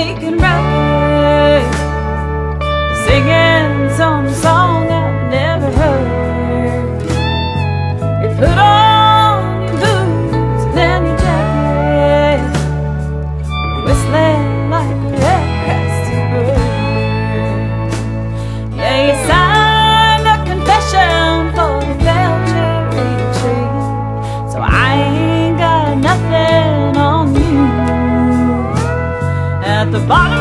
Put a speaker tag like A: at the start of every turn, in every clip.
A: making the bottom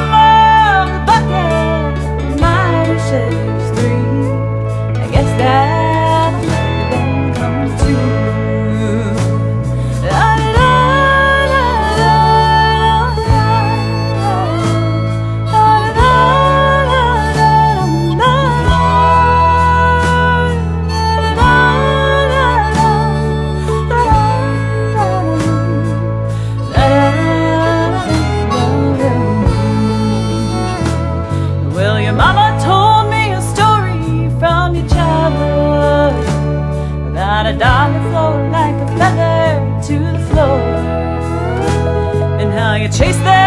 A: chase them.